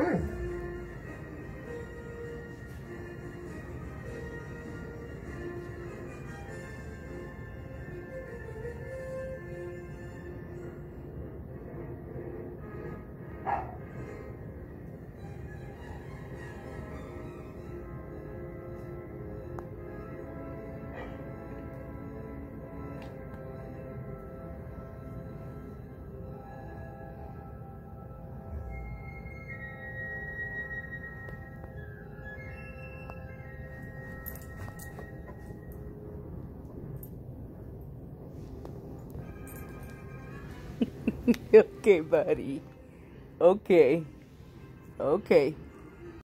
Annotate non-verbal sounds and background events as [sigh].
Mm. Thank [laughs] okay, buddy. Okay. Okay.